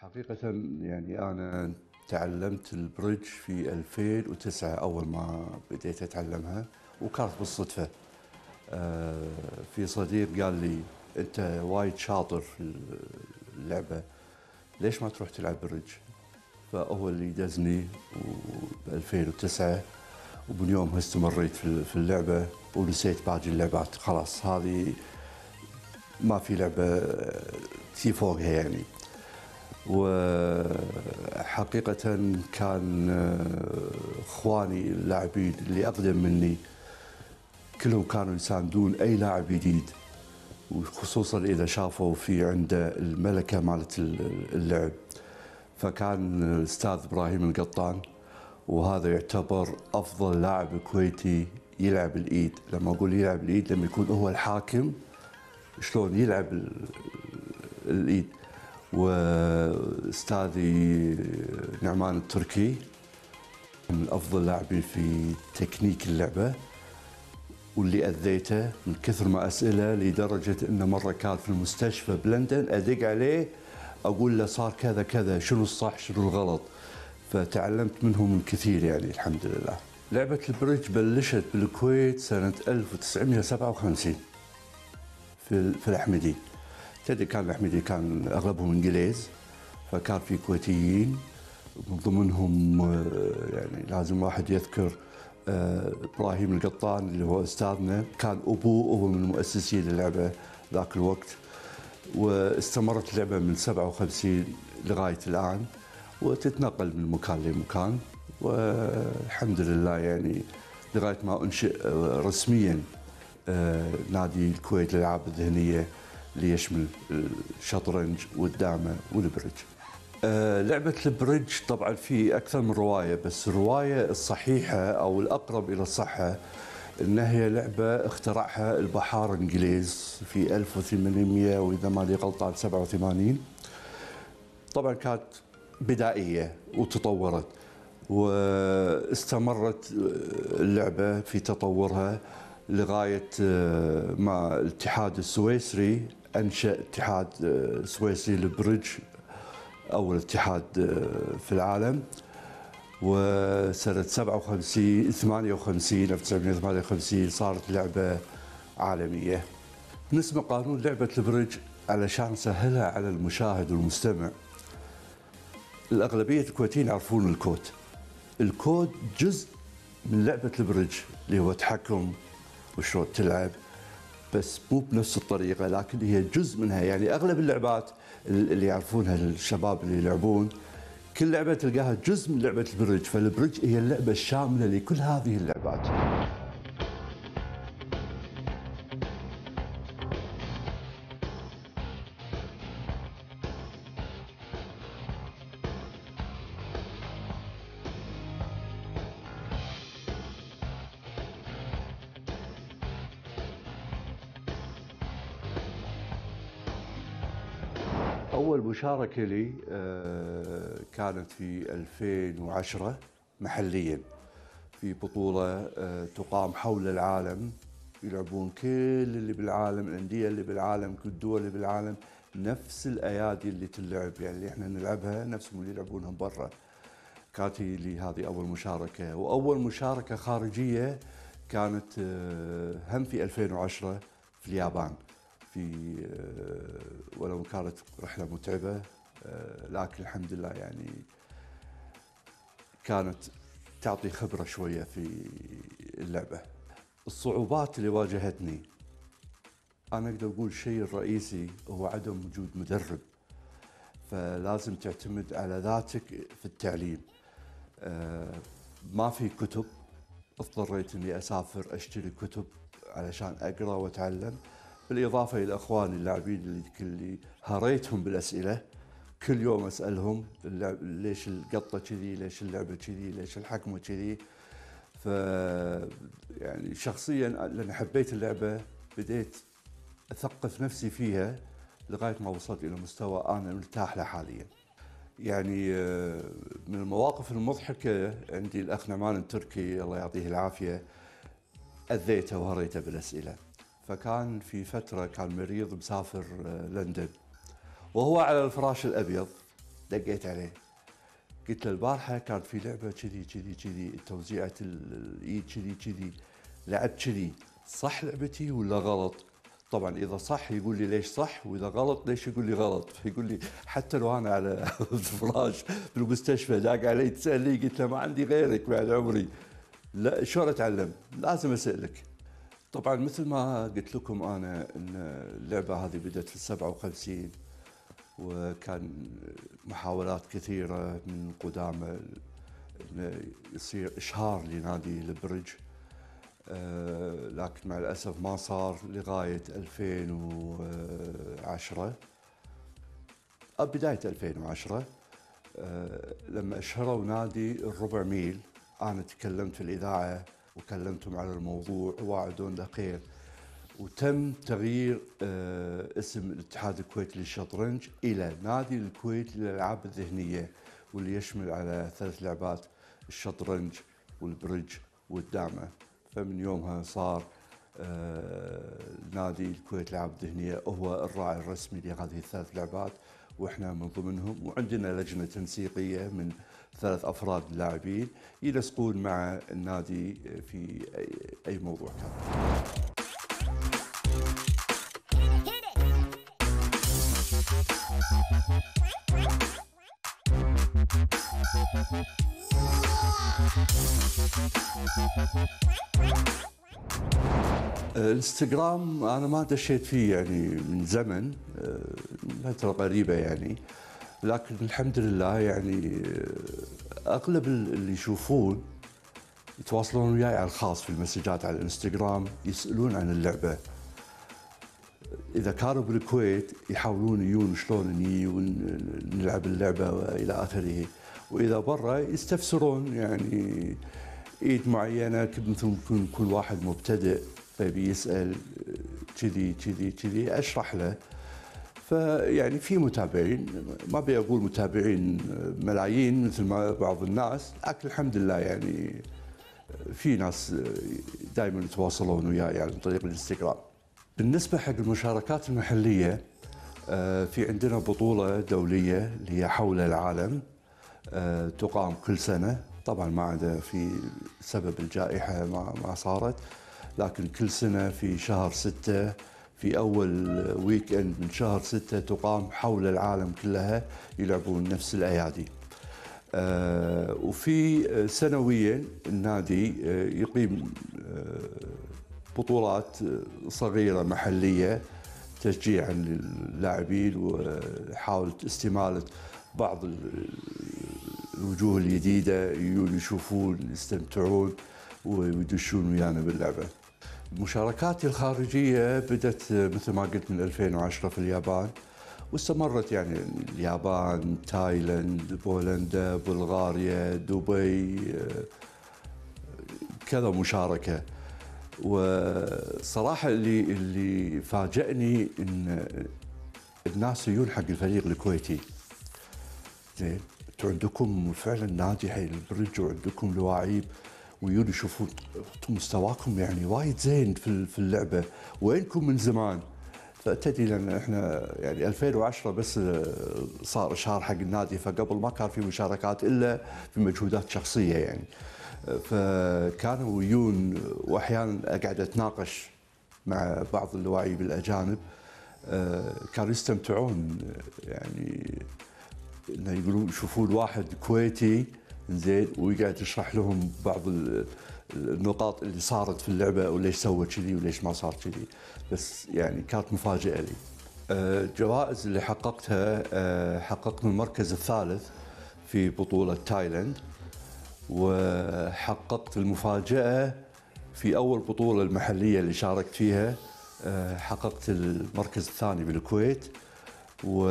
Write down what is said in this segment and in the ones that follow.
حقيقة يعني أنا تعلمت البريدج في 2009 أول ما بديت أتعلمها وكانت بالصدفة. آه، في صديق قال لي أنت وايد شاطر في اللعبة ليش ما تروح تلعب بريدج؟ فهو اللي دزني ب 2009 ومن يومها استمريت في اللعبة ونسيت باقي اللعبات. خلاص هذه ما في لعبة تي فوقها يعني. وحقيقة كان إخواني اللاعبين اللي أقدم مني كلهم كانوا يساندون أي لاعب جديد وخصوصا إذا شافوا في عنده الملكة مالت اللعب. فكان الأستاذ إبراهيم القطان وهذا يعتبر أفضل لاعب كويتي يلعب الإيد. لما أقول يلعب الإيد لما يكون هو الحاكم شلون يلعب الإيد. واستاذي نعمان التركي من أفضل لاعبين في تكنيك اللعبة واللي أذيته من كثر ما أسئلة لدرجة إنه مرة كان في المستشفى بلندن أدق عليه أقول له صار كذا كذا شنو الصح شنو الغلط؟ فتعلمت منهم الكثير يعني الحمد لله. لعبة البريدج بلشت بالكويت سنة 1957 في في تدري كان الأحمدي كان أغلبهم إنجليز فكان في كويتيين من ضمنهم آه، يعني لازم واحد يذكر آه، إبراهيم القطان اللي هو أستاذنا. كان أبوه وهو من مؤسسي اللعبه ذاك الوقت واستمرت اللعبة من 57 لغاية الآن وتتنقل من مكان لمكان والحمد لله يعني لغاية ما أنشئ آه، رسميا نادي الكويت للألعاب الذهنية. اللي يشمل الشطرنج والدامه والبريدج. آه، لعبة البريدج طبعا في أكثر من رواية بس الرواية الصحيحة أو الأقرب إلى الصحة انها هي لعبة اخترعها البحار الإنجليز في 1800 وإذا ما لي غلطان 87 طبعا كانت بدائية وتطورت واستمرت اللعبة في تطورها لغاية آه، ما الاتحاد السويسري أنشأ اتحاد آه، سويسري للبريدج أول اتحاد آه، في العالم وسنة 57 58 1958 صارت لعبة عالمية. بالنسبة لقانون لعبة البريدج علشان سهلها على المشاهد والمستمع الأغلبية الكويتيين يعرفون الكوت. الكوت جزء من لعبة البريدج اللي هو تحكم وشلون تلعب بس مو بنفس الطريقة لكن هي جزء منها. يعني أغلب اللعبات اللي يعرفونها الشباب اللي يلعبون كل لعبة تلقاها جزء من لعبة البريدج فالبريدج هي اللعبة الشاملة لكل هذه اللعبات. أول مشاركة لي آه، كانت في 2010 محليا. في بطولة آه، تقام حول العالم يلعبون كل اللي بالعالم الأندية اللي بالعالم كل الدول اللي بالعالم نفس الأيادي اللي تلعب. يعني اللي إحنا نلعبها نفسهم اللي يلعبونها برا. كانت لي هذه أول مشاركة. وأول مشاركة خارجية كانت آه، هم في 2010 في اليابان. في آه، ولو كانت رحلة متعبة آه، لكن الحمد لله يعني كانت تعطي خبرة شوية في اللعبة. الصعوبات اللي واجهتني أنا أقدر أقول الشيء الرئيسي هو عدم وجود مدرب. فلازم تعتمد على ذاتك في التعليم. آه، ما في كتب اضطريت إني أسافر أشتري كتب علشان أقرأ وأتعلم. بالإضافة إلى إخواني اللاعبين اللي اللي هريتهم بالأسئلة كل يوم أسألهم ليش القطة كذي ليش اللعبة كذي ليش الحكمة كذي ف يعني شخصيا لأن حبيت اللعبة بديت أثقف نفسي فيها لغاية ما وصلت إلى مستوى أنا مرتاح له حاليا. يعني آه، من المواقف المضحكة عندي الأخ نعمان التركي الله يعطيه العافية أذيته وهريته بالأسئلة. فكان في فترة كان مريض مسافر آه، لندن. وهو على الفراش الأبيض دقيت عليه. قلت له البارحة كان في لعبة كذي كذي كذي توزيعة الايد كذي كذي. لعبت كذي. صح لعبتي ولا غلط؟ طبعا إذا صح يقول لي ليش صح وإذا غلط ليش يقول لي غلط؟ فيقول لي حتى لو أنا على الفراش في المستشفى داق علي تسألني قلت له ما عندي غيرك بعد عمري. لا شلون أتعلم؟ لازم أسألك. طبعا مثل ما قلت لكم أنا إن اللعبة هذه بدأت في 57 وكان محاولات كثيرة من قدامى انه يصير إشهار لنادي البرج آه، لكن مع الأسف ما صار لغاية 2010 أو بداية 2010 آه، لما إشهروا نادي الربع ميل أنا تكلمت في الإذاعة وكلمتهم على الموضوع ووعدونا خير وتم تغيير آه، اسم الاتحاد الكويتي للشطرنج إلى نادي الكويت للألعاب الذهنية واللي يشمل على ثلاث لعبات الشطرنج والبرج والدامه فمن يومها صار آه، نادي الكويت للألعاب الذهنية هو الراعي الرسمي لهذه الثلاث لعبات وإحنا من ضمنهم. وعندنا لجنة تنسيقية من ثلاث أفراد لاعبين ينسقون مع النادي في أي موضوع كان. الانستغرام أنا ما دشيت فيه يعني من زمن آه، فترة قريبة يعني لكن الحمد لله يعني آه، أغلب اللي يشوفون يتواصلون وياي على الخاص في المسجات على الإنستغرام يسألون عن اللعبة. إذا كانوا بالكويت يحاولون يجون شلون نجي ونلعب اللعبة وإلى آخره. وإذا برا يستفسرون يعني ايد معينة مثل يكون كل واحد مبتدئ فبيسال كذي كذي كذي أشرح له. فيعني في متابعين ما أبي أقول متابعين ملايين مثل ما بعض الناس لكن الحمد لله يعني في ناس دائما يتواصلون وياي يعني عن طريق الإنستغرام. بالنسبة حق المشاركات المحلية آه، في عندنا بطولة دولية اللي هي حول العالم آه، تقام كل سنة طبعا ما عدا في سبب الجائحة ما ما صارت لكن كل سنة في شهر ستة في أول weekend من شهر ستة تقام حول العالم كلها يلعبون نفس الأيادي. آه وفي سنويا النادي آه يقيم آه بطولات صغيرة محلية تشجيعا للاعبين ومحاولة استمالة بعض الوجوه الجديدة يجون يشوفون يستمتعون ويدشون ويانا باللعبة. مشاركاتي الخارجية بدأت مثل ما قلت من 2010 في اليابان واستمرت يعني اليابان، تايلاند، بولندا، بلغاريا، دبي كذا مشاركة. وصراحة اللي اللي فاجأني إن الناس يجون حق الفريق الكويتي. زين أنتم عندكم فعلا نادي حي البرج وعندكم لواعيب. ويجون يشوفون مستواكم يعني وايد زين في في اللعبة. وينكم من زمان؟ فتدري لأن إحنا يعني 2010 بس صار اشهار حق النادي فقبل ما كان في مشاركات إلا في مجهودات شخصية يعني. فكانوا يجون وأحيانا أقعد أتناقش مع بعض اللواعيب الاجانب كانوا يستمتعون يعني إنه يقولون يشوفون واحد كويتي زين ويقعد يشرح لهم بعض النقاط اللي صارت في اللعبة وليش سوى كذي وليش ما صار كذي بس يعني كانت مفاجأة لي. الجوائز اللي حققتها آه، حققت المركز الثالث في بطولة تايلاند وحققت المفاجأة في أول بطولة المحلية اللي شاركت فيها آه، حققت المركز الثاني بالكويت و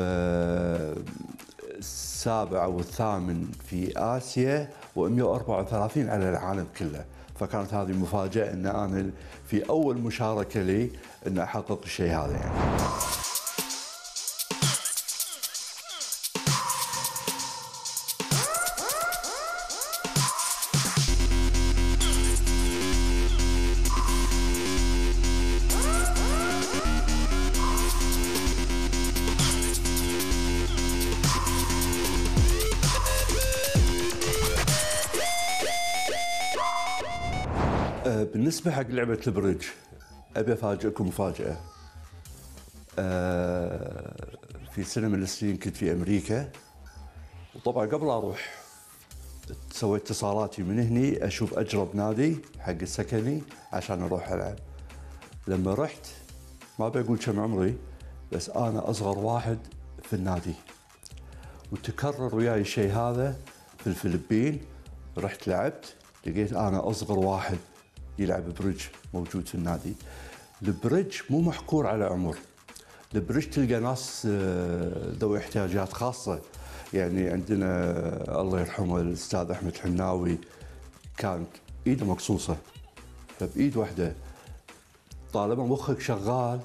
السابع والثامن في آسيا و134 على العالم كله. فكانت هذه مفاجأة أن أنا في أول مشاركة لي أن أحقق الشيء هذا يعني. بالنسبة حق لعبة البريدج أبي أفاجئكم مفاجأة. آه، في سنة من السنين كنت في أمريكا. وطبعا قبل أروح سويت اتصالاتي من هني أشوف أجرب نادي حق السكني عشان أروح ألعب. لما رحت ما بقول كم عمري بس أنا أصغر واحد في النادي. وتكرر وياي الشيء هذا في الفلبين رحت لعبت لقيت أنا أصغر واحد يلعب بريدج موجود في النادي. البريدج مو محكور على عمر. البريدج تلقى ناس آه، ذوي احتياجات خاصة. يعني عندنا آه، الله يرحمه الأستاذ أحمد حناوي كانت ايده مقصوصة. فبإيد واحدة. طالما مخك شغال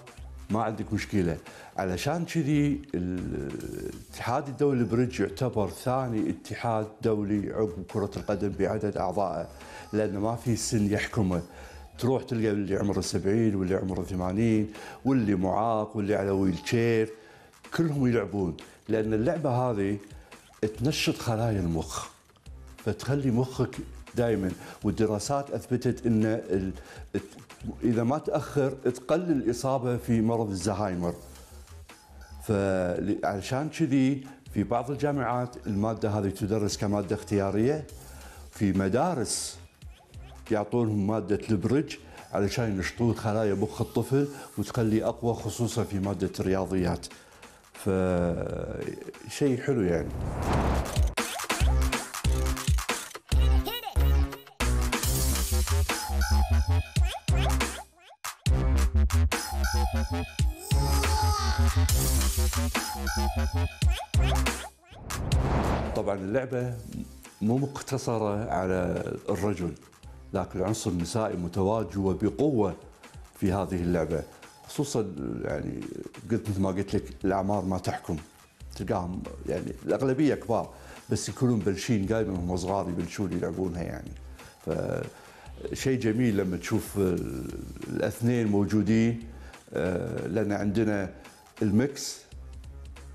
ما عندك مشكلة. علشان كذي الاتحاد الدولي للبريدج يعتبر ثاني اتحاد دولي عقب كرة القدم بعدد أعضائه لأنه ما في سن يحكمه. تروح تلقى اللي عمره 70 واللي عمره 80 واللي معاق واللي على ويل شير كلهم يلعبون. لأن اللعبة هذه تنشط خلايا المخ فتخلي مخك دائما والدراسات أثبتت إن إذا ما تأخر تقلل الإصابة في مرض الزهايمر. فعشان كذي في بعض الجامعات المادة هذه تدرس كمادة اختيارية. في مدارس يعطونهم مادة البرج علشان ينشطون خلايا مخ الطفل وتخليه أقوى خصوصا في مادة الرياضيات. فشيء حلو يعني. طبعا اللعبة مو مقتصرة على الرجل لكن العنصر النسائي متواجد وبقوة في هذه اللعبة. خصوصا يعني قلت مثل ما قلت لك الأعمار ما تحكم. تلقاهم يعني الأغلبية كبار بس يكونون بلشين قايمة وهم صغار يبلشون يلعبونها يعني. فشيء جميل لما تشوف الاثنين موجودين آه، لأن عندنا الميكس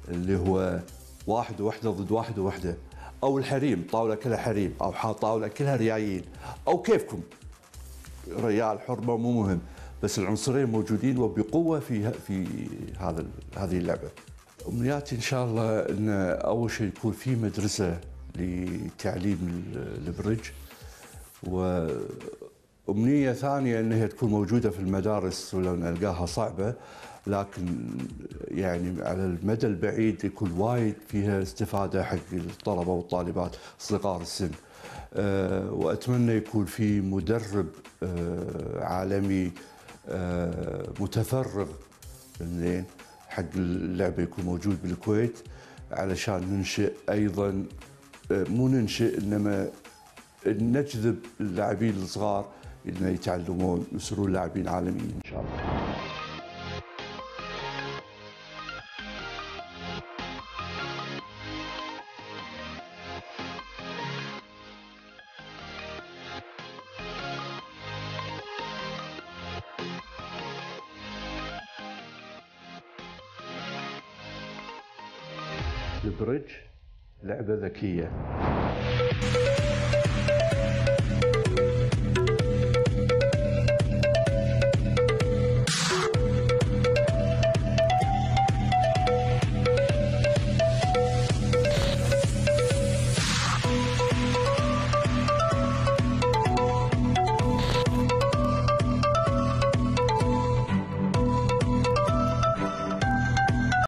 اللي هو واحد ووحده ضد واحد ووحده. أو الحريم طاولة كلها حريم أو طاولة كلها ريايين. أو كيفكم؟ ريال حرمة مو مهم. بس العنصرين موجودين وبقوة في في هذا هذه اللعبة. امنياتي إن شاء الله إن أول شيء يكون في مدرسة لتعليم البرج وأمنية ثانية إنها تكون موجودة في المدارس ولو نلقاها صعبة لكن يعني على المدى البعيد يكون وايد فيها استفادة حق الطلبة والطالبات صغار السن. أه وأتمنى يكون في مدرب أه عالمي أه متفرغ زين حق اللعبة يكون موجود بالكويت علشان ننشئ أيضا أه، مو ننشئ إنما نجذب اللاعبين الصغار انه يتعلمون يصيرون لاعبين عالميين إن شاء الله. البريدج لعبة ذكية